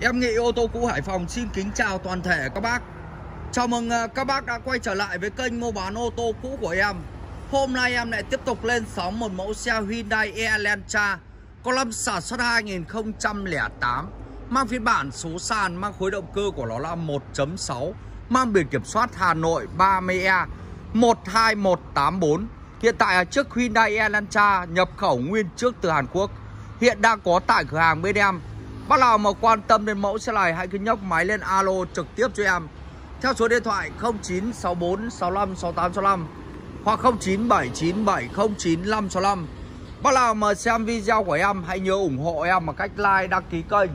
Em Nghị ô tô cũ Hải Phòng, xin kính chào toàn thể các bác. Chào mừng à, các bác đã quay trở lại với kênh mua bán ô tô cũ của em. Hôm nay em lại tiếp tục lên sóng một mẫu xe Hyundai Elantra, Có năm sản xuất 2008 Mang phiên bản số sàn, mang khối động cơ của nó là 1.6 Mang biển kiểm soát Hà Nội 30E 12184 Hiện tại trước Hyundai Elantra nhập khẩu nguyên trước từ Hàn Quốc, Hiện đang có tại cửa hàng bên em. Bác nào mà quan tâm đến mẫu xe này hãy cứ nhóc máy lên alo trực tiếp cho em theo số điện thoại 0964 65 68 65 hoặc 0979709565. Bác nào mà xem video của em hãy nhớ ủng hộ em bằng cách like, đăng ký kênh,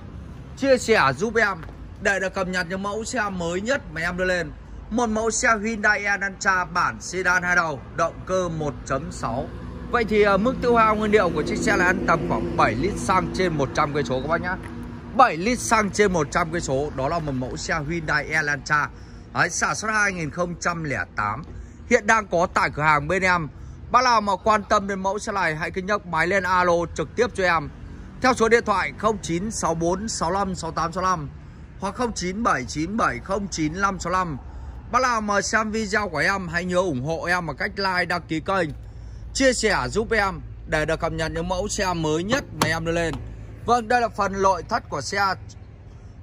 chia sẻ giúp em để được cập nhật những mẫu xe mới nhất mà em đưa lên. Một mẫu xe Hyundai Elantra bản sedan hai đầu, động cơ 1.6. Vậy thì à, mức tiêu hao nguyên liệu của chiếc xe là ăn tầm khoảng 7 lít xăng trên 100 cây số các bác nhá. 7 lít xăng trên 100 cây số, đó là một mẫu xe Hyundai Elantra. Đấy, sản xuất 2008 Hiện đang có tại cửa hàng bên em. Bác nào mà quan tâm đến mẫu xe này Hãy cứ nhấc máy lên alo trực tiếp cho em. Theo số điện thoại 0964 65 6865 Hoặc 0979709565 Bác nào mà xem video của em Hãy nhớ ủng hộ em bằng cách like, đăng ký kênh Chia sẻ giúp em Để được cập nhật những mẫu xe mới nhất mà em đưa lên. Vâng, đây là phần nội thất của xe.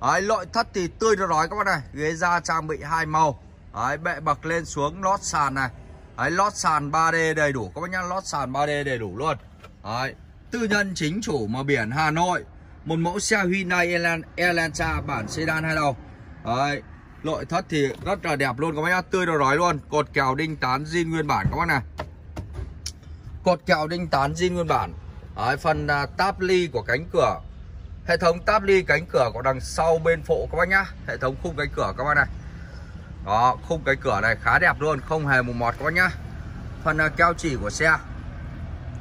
Đấy, nội thất thì tươi nó nói các bạn này. Ghế da trang bị hai màu. Đấy, bệ bậc lên xuống lót sàn này. Đấy, lót sàn 3D đầy đủ. Các bác nhá Lót sàn 3D đầy đủ luôn. Đấy, tư nhân chính chủ mà biển Hà Nội. Một mẫu xe Hyundai Elantra bản sedan hai đầu. Đấy, nội thất thì rất là đẹp luôn các bác nhá Tươi nó nói luôn. Cột kèo đinh tán zin nguyên bản các bác này. Cột kèo đinh tán zin nguyên bản. Đấy, phần à, táp ly của cánh cửa. Hệ thống táp ly cánh cửa của đằng sau bên phụ các bác nhá. Hệ thống khung cánh cửa các bác này. Đó khung cánh cửa này khá đẹp luôn Không hề mù mọt các bác nhá. Phần à, keo chỉ của xe.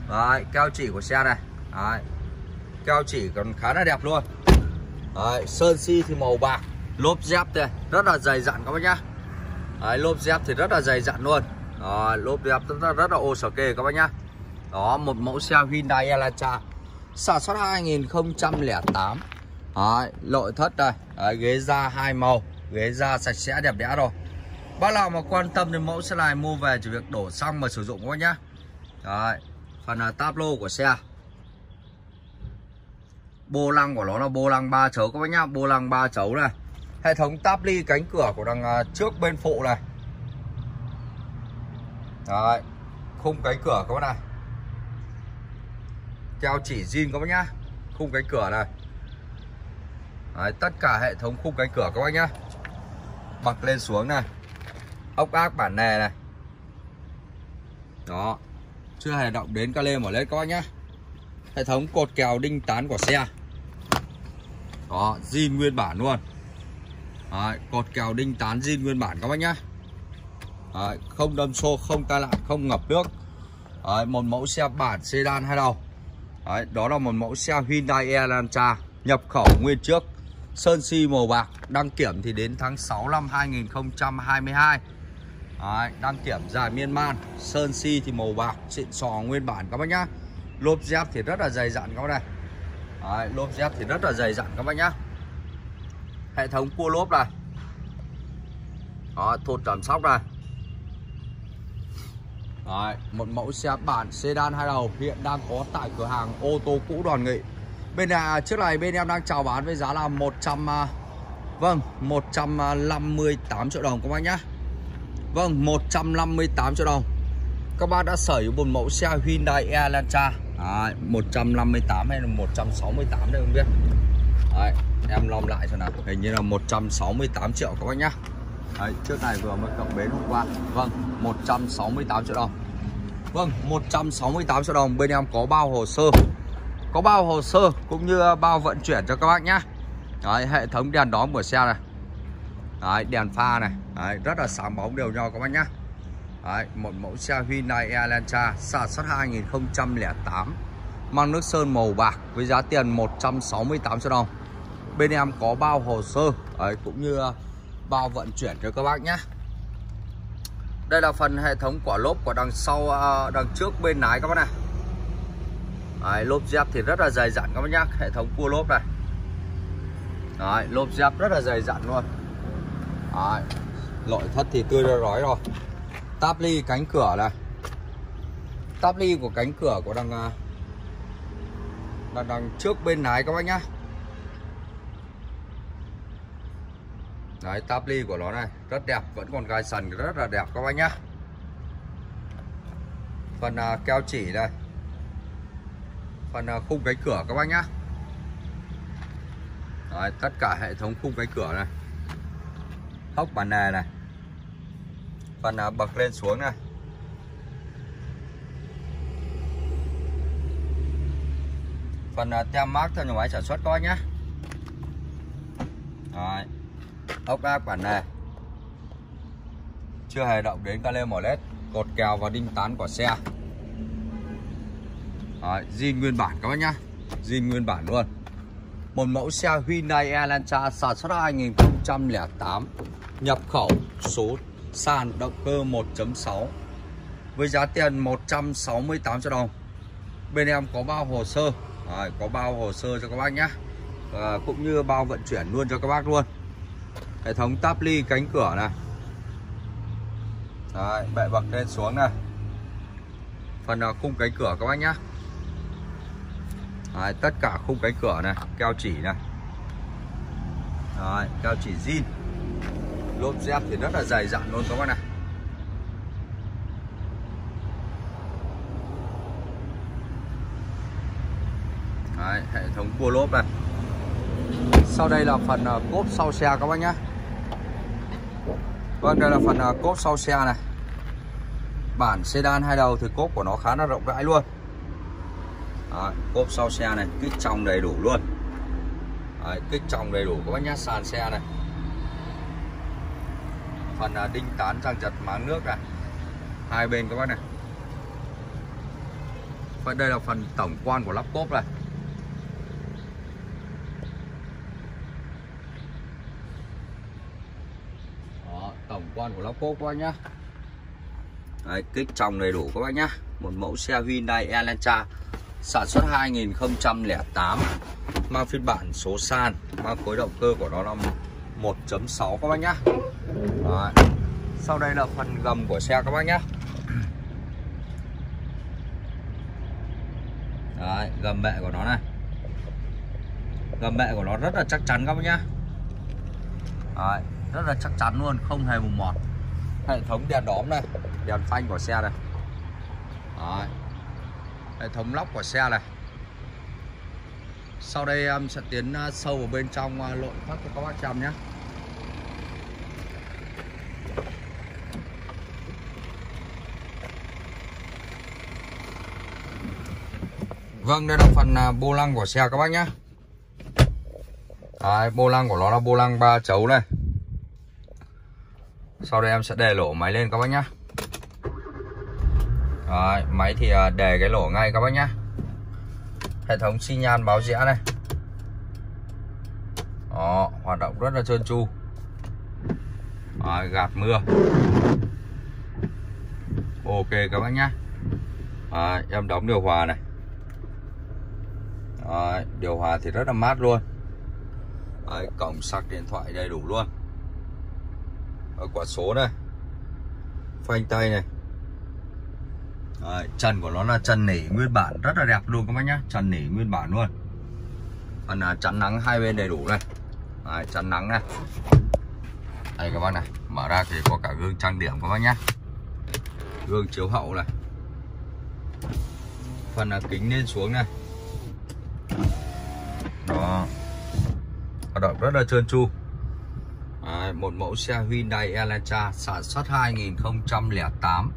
Đấy keo chỉ của xe này. Đấy Keo chỉ còn khá là đẹp luôn. Đấy sơn si thì màu bạc Lốp dép đây rất là dày dặn các bác nhá. Đấy lốp dép thì rất là dày dặn luôn. Đó, lốp dép rất, rất là ô sở kê các bác nhá. Đó một mẫu xe Hyundai Elantra sản xuất 2008 Đấy, nội thất đây. Đấy, ghế da hai màu ghế da sạch sẽ đẹp đẽ rồi. Bác nào mà quan tâm đến mẫu xe này mua về chỉ việc đổ xăng mà sử dụng thôi nhá. Đấy, phần là táp lô của xe. Bô lăng của nó là bô lăng ba chấu các bác nhá bô lăng ba chấu này. Hệ thống táp ly cánh cửa của đằng à, trước bên phụ này. Đấy, khung cánh cửa các bác này keo chỉ zin các bác nhá. Khung cánh cửa này. Đấy, tất cả hệ thống khung cánh cửa các bác nhá. Bật lên xuống này. Ốc ác bản nè này. Đó. Chưa hề động đến ca lê mở lên các bác nhá. Hệ thống cột kèo đinh tán của xe. Đó zin nguyên bản luôn. Đấy, cột kèo đinh tán zin nguyên bản các bác nhá. Đấy, không đâm xô không tai nạn không ngập nước. Đấy, một mẫu xe bản sedan hai đầu. Đấy, đó là một mẫu xe Hyundai Elantra nhập khẩu nguyên trước. Sơn si màu bạc Đăng kiểm thì đến tháng 6 năm 2022 Đấy, Đăng kiểm dài miên man Sơn si thì màu bạc xịn sò nguyên bản các bác nhá. Lốp dép thì rất là dày dặn các bác này. Đấy, Lốp dép thì rất là dày dặn các bác nhá. Hệ thống cua lốp này. Đó, thột giảm sóc này. Đấy, một mẫu xe bản sedan hai đầu hiện đang có tại cửa hàng ô tô cũ Đoàn Nghị. Bên này trước này bên em đang chào bán với giá là 100 à, vâng, 158 à, triệu đồng các bác nhá. Vâng, 158 triệu đồng. Các bác đã sở hữu một mẫu xe Hyundai Elantra. Đấy, 158 hay là 168 đây không biết. Đấy, em lom lại cho nào. Hình như là 168 triệu các bác nhá. Đấy, trước này vừa mới cộng bến hôm qua. Vâng, 168 triệu đồng. Vâng, 168 triệu đồng. Bên em có bao hồ sơ. Có bao hồ sơ cũng như bao vận chuyển cho các bác nhá. Đấy, hệ thống đèn đóm của xe này. Đấy, đèn pha này. Đấy, rất là sáng bóng đều nhau các bác nhá. Đấy, một mẫu xe Hyundai Elantra sản xuất 2008 Mang nước sơn màu bạc với giá tiền 168 triệu đồng. Bên em có bao hồ sơ. Đấy, cũng như bao vận chuyển cho các bác nhé. Đây là phần hệ thống quả lốp của đằng sau à, đằng trước bên lái các bác này. Đấy, lốp dép thì rất là dày dặn các bác nhá hệ thống cua lốp này. Đấy, lốp dép rất là dày dặn luôn. Đấy, nội thất thì tươi ra rói rồi. Táp ly cánh cửa này. Táp ly của cánh cửa của đằng à, đằng, đằng trước bên lái các bác nhá Đấy, táp ly của nó này rất đẹp, vẫn còn gai sần rất là đẹp các bác nhá. Phần à, keo chỉ đây. Phần à, khung cánh cửa các bác nhá. Đấy, tất cả hệ thống khung cánh cửa này. Hốc bàn nề này. Phần à, bậc lên xuống này. Phần à, tem mát theo nhà máy sản xuất các bác nhá. Đấy ốc áp bản nề chưa hề động đến ca lê mỏ led cột kèo và đinh tán của xe. Đấy, zin nguyên bản các bác nhá. Zin nguyên bản luôn. Một mẫu xe Hyundai Elantra sản xuất 2008 nhập khẩu số sàn động cơ 1.6 với giá tiền 168 triệu đồng. Bên em có bao hồ sơ. Đấy, có bao hồ sơ cho các bác nhé à, cũng như bao vận chuyển luôn cho các bác luôn hệ thống táp ly cánh cửa này. Đấy, bệ bậc lên xuống này. Phần khung cánh cửa các bác nhá, Đấy, tất cả khung cánh cửa này keo chỉ này. Đấy, keo chỉ zin. Lốp dép thì rất là dày dặn luôn các bác này. Đấy, hệ thống cua lốp này. Sau đây là phần ờ, cốp sau xe các bác nhé Vâng đây là phần à, cốp sau xe này. Bản sedan hai đầu thì cốp của nó khá là rộng rãi luôn. Đấy, cốp sau xe này kích trong đầy đủ luôn. Đấy, kích trong đầy đủ các bác nhá sàn xe này. Phần à, đinh tán trang chặt máng nước này. Hai bên các bác này. Phần đây là phần tổng quan của lắp cốp này. Con của lắp các bác nhá. Đấy, kích trong đầy đủ các bác nhá. Một mẫu xe Hyundai Elantra sản xuất 2008 mang phiên bản số san mang khối động cơ của nó là 1.6 các bác nhá. Đấy. sau đây là phần gầm của xe các bác nhá. Đấy, gầm bệ của nó này. Gầm bệ của nó rất là chắc chắn các bác nhá. Đấy, rất là chắc chắn luôn không hề mùng mọt. Hệ thống đèn đóm này đèn phanh của xe này. Đấy. hệ thống lóc của xe này. Sau đây em sẽ tiến à, sâu vào bên trong à, nội thất cho các bác xem nhé. Vâng đây là phần à, bô lăng của xe các bác nhé. Đấy, bô lăng của nó là bô lăng ba chấu này. Sau đây em sẽ đề lỗ máy lên các bác nhé Đấy, máy thì à, đề cái lỗ ngay các bác nhé hệ thống xi nhan báo rẽ này. Đó hoạt động rất là trơn tru. Đấy, gạt mưa. Ok các bác nhá. Đấy, em đóng điều hòa này. Đấy, điều hòa thì rất là mát luôn. Đấy, cổng sạc điện thoại đầy đủ luôn. Ở quả số này. Phanh tay này. Đấy, trần của nó là trần nỉ nguyên bản rất là đẹp luôn các bác nhá. Trần nỉ nguyên bản luôn. Phần à, chắn nắng hai bên đầy đủ này. Đấy, chắn nắng này. Đây các bác này mở ra thì có cả gương trang điểm các bác nhá. Gương chiếu hậu này. Phần là kính lên xuống này. Đó. Hoạt động rất là trơn tru. Một mẫu xe Hyundai Elantra sản xuất 2008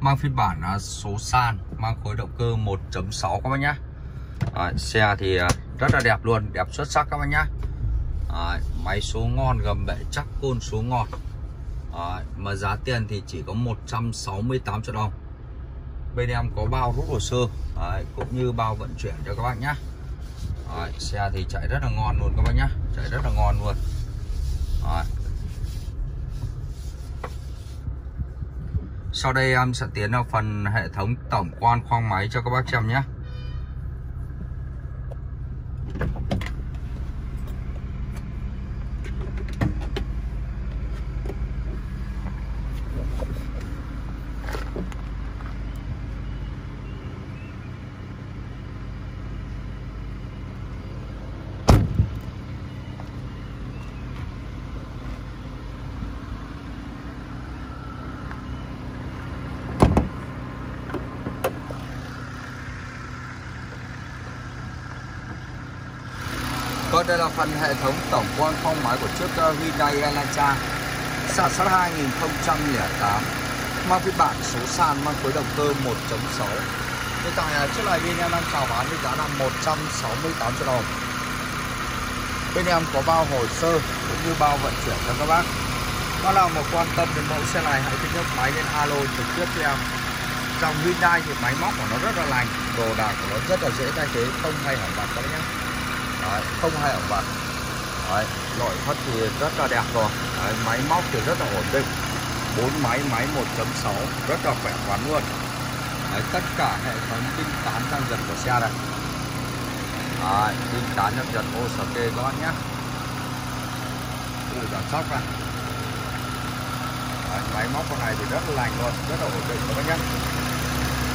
mang phiên bản à, số san mang khối động cơ 1.6 các bác nhá. À, xe thì à, rất là đẹp luôn đẹp xuất sắc các bác nhá. À, máy số ngon gầm bệ chắc côn số ngọt. À, mà giá tiền thì chỉ có 168 triệu đồng. Bên em có bao rút hồ sơ à, cũng như bao vận chuyển cho các bác nhá. À, xe thì chạy rất là ngon luôn các bác nhá chạy rất là ngon luôn à, Sau đây em sẽ tiến vào phần hệ thống tổng quan khoang máy cho các bác xem nhé. Đây là phần hệ thống tổng quan phong máy của chiếc ờ, Hyundai Elantra sản xuất 2008 mang phiên bản số sàn mang khối động cơ 1.6 hiện tại ờ, chiếc này bên em đang chào bán với giá là 168 triệu đồng. Bên em có bao hồ sơ cũng như bao vận chuyển cho các bác. Bác nào mà quan tâm đến mẫu xe này. Hãy cứ nhấc máy lên alo trực tiếp cho em. Dòng Hyundai thì máy móc của nó rất là lành, đồ đạc của nó rất là dễ thay thế, không hay hỏng bạc các bác nhé. Đấy, không hay hỏng vặt Đấy, nội thất thì rất là đẹp rồi. Đấy, máy móc thì rất là ổn định. Bốn máy máy 1.6 rất là khỏe khoắn luôn. Đấy, tất cả hệ thống tinh tán đang dần của xe này. Đấy, tinh tán tăng dần ô sở kê các bạn nhé ui giảm sóc này. Đấy, máy móc con này thì rất là lành luôn rất là ổn định các bạn nhé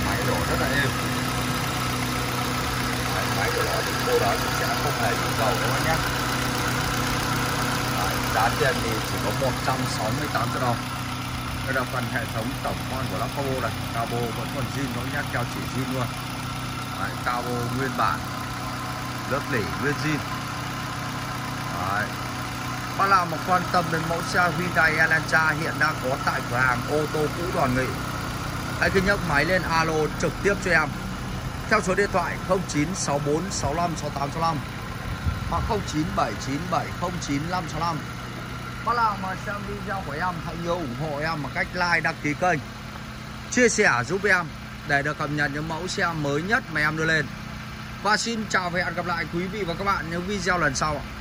máy đổ rất là êm máy của nó thì cô đó cũng sẽ không hề bị dầu các bác nhé. Đấy, giá tiền thì chỉ có 168 triệu đồng. Đây là phần hệ thống tổng con của lắp cabo này cabo vẫn còn zin nó nhát keo chỉ zin luôn. Đấy, cabo nguyên bản lớp lỉ nguyên zin. Đấy. Bác nào mà quan tâm đến mẫu xe Hyundai Elantra hiện đang có tại cửa hàng ô tô cũ Đoàn Nghị. Hãy cứ nhấc máy lên alo trực tiếp cho em. Theo số điện thoại 0964 65 6865 Hoặc 0979709565. Bác nào mà xem video của em hãy nhớ ủng hộ em bằng cách like, đăng ký kênh Chia sẻ giúp em để được cập nhật những mẫu xe mới nhất mà em đưa lên Và xin chào và hẹn gặp lại quý vị và các bạn những video lần sau ạ